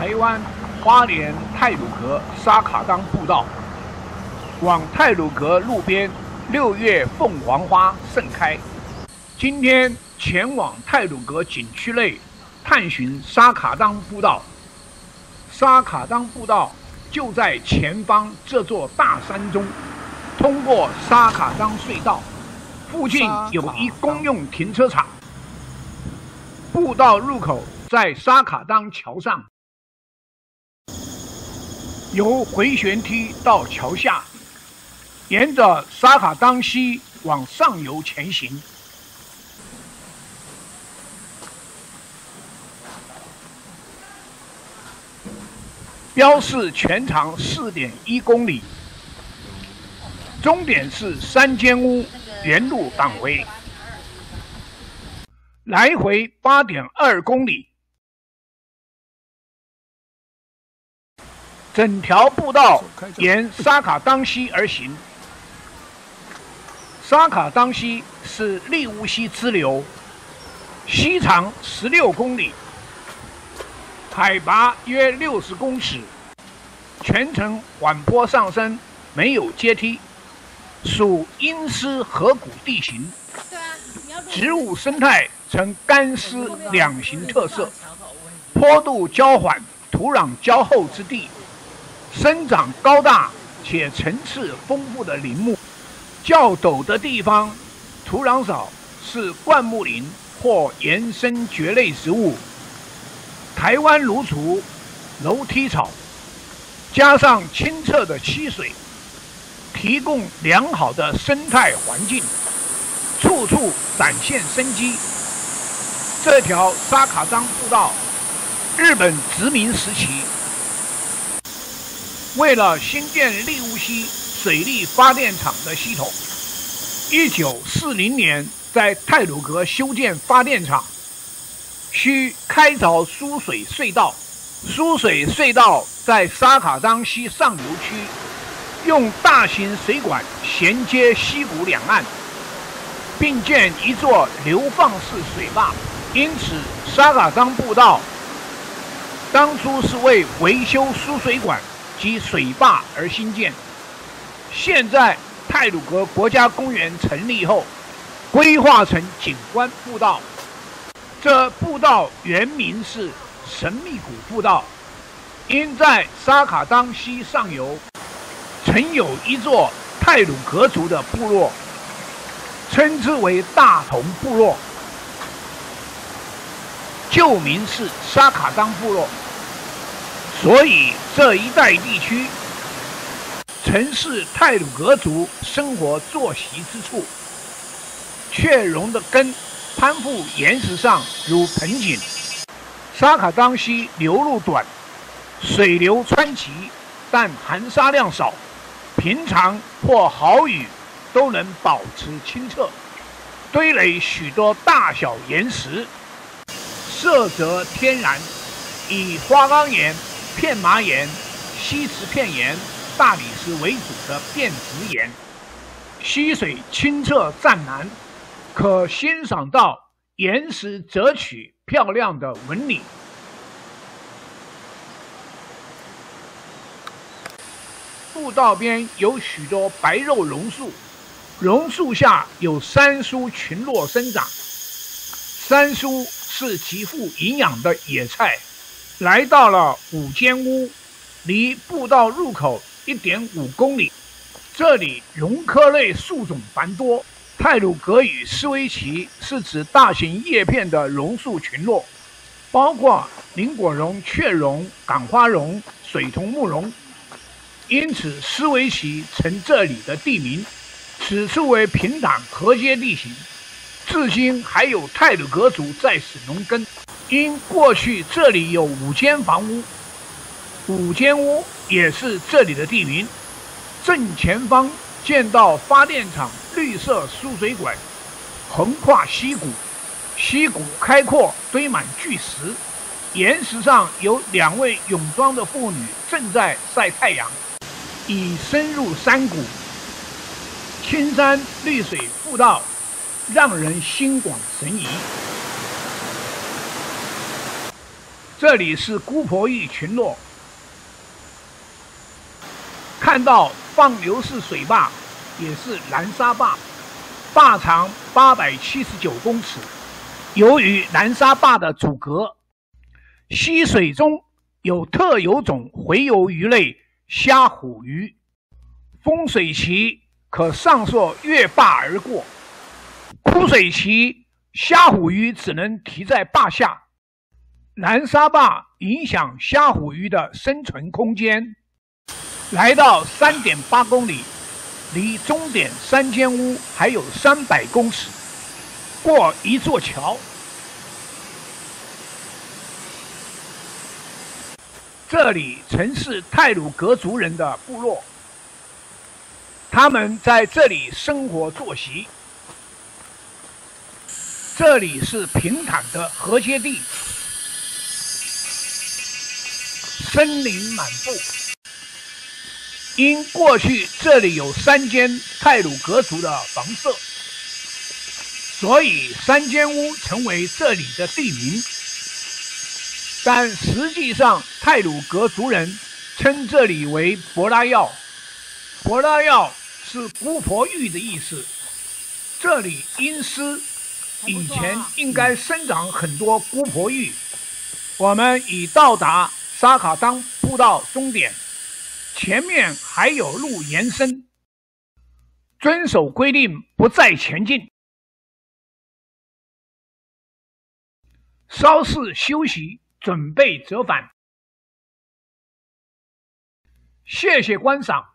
台湾花莲泰鲁阁沙卡当步道，往泰鲁阁路边，六月凤凰花盛开。今天前往泰鲁阁景区内探寻沙卡当步道。沙卡当步道就在前方这座大山中，通过沙卡当隧道，附近有一公用停车场。步道入口在沙卡当桥上。由回旋梯到桥下，沿着沙卡当溪往上游前行，标示全长四点一公里，终点是三间屋原路返回，来回八点二公里。整条步道沿沙卡当溪而行。沙卡当溪是利乌溪支流，溪长十六公里，海拔约六十公尺，全程缓坡上升，没有阶梯，属阴湿河谷地形。植物生态呈干湿两型特色，坡度较缓，土壤较厚之地。生长高大且层次丰富的林木，较陡的地方土壤少，是灌木林或延伸蕨类植物。台湾芦竹、楼梯草，加上清澈的溪水，提供良好的生态环境，处处展现生机。这条沙卡章步道，日本殖民时期。为了新建利乌溪水利发电厂的系统，1940年在泰鲁阁修建发电厂，需开凿输水隧道。输水隧道在沙卡当溪上游区，用大型水管衔接溪谷两岸，并建一座流放式水坝。因此，沙卡当步道当初是为维修输水管。及水坝而兴建。现在泰鲁格国家公园成立后，规划成景观步道。这步道原名是神秘谷步道，因在沙卡当溪上游曾有一座泰鲁格族的部落，称之为大同部落，旧名是沙卡当部落。所以这一带地区曾是泰鲁格族生活作息之处。雀榕的根攀附岩石上如盆景。沙卡当溪流路短，水流湍急，但含沙量少，平常或好雨都能保持清澈。堆垒许多大小岩石，色泽天然，以花岗岩。片麻岩、锡瓷片岩、大理石为主的变质岩，溪水清澈湛蓝，可欣赏到岩石折曲漂亮的纹理。步道边有许多白肉榕树，榕树下有山苏群落生长。山苏是极富营养的野菜。来到了五间屋，离步道入口一点五公里。这里榕科类树种繁多。泰鲁格语斯维奇是指大型叶片的榕树群落，包括林果榕、雀榕、港花榕、水桐木榕，因此斯维奇成这里的地名。此处为平坦河阶地形，至今还有泰鲁格族在此农耕。因过去这里有五间房屋，五间屋也是这里的地名。正前方见到发电厂绿色输水管，横跨溪谷，溪谷开阔，堆满巨石，岩石上有两位泳装的妇女正在晒太阳，已深入山谷。青山绿水步道，让人心广神怡。这里是姑婆峪群落，看到放流式水坝，也是南沙坝，坝长八百七十九公尺。由于南沙坝的阻隔，溪水中有特有种洄游鱼类虾虎鱼，丰水期可上溯越坝而过，枯水期虾虎鱼只能停在坝下。南沙坝影响虾虎鱼的生存空间。来到三点八公里，离终点三间屋还有三百公尺。过一座桥，这里曾是泰鲁格族人的部落，他们在这里生活作息。这里是平坦的河阶地。森林满布，因过去这里有三间泰鲁格族的房舍，所以三间屋成为这里的地名。但实际上，泰鲁格族人称这里为博拉耀，博拉耀是姑婆峪的意思。这里阴湿，以前应该生长很多姑婆峪。我们已到达。扎卡当步到终点，前面还有路延伸，遵守规定，不再前进。稍事休息，准备折返。谢谢观赏。